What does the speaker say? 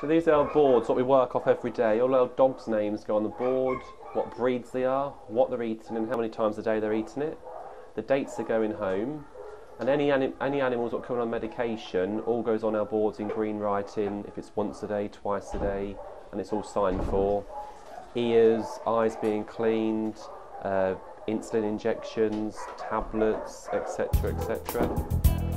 So these are our boards, what we work off every day. All our dogs' names go on the board, what breeds they are, what they're eating and how many times a day they're eating it, the dates they're going home, and any, anim any animals that come on medication all goes on our boards in green writing, if it's once a day, twice a day, and it's all signed for. Ears, eyes being cleaned, uh, insulin injections, tablets, etc., etc.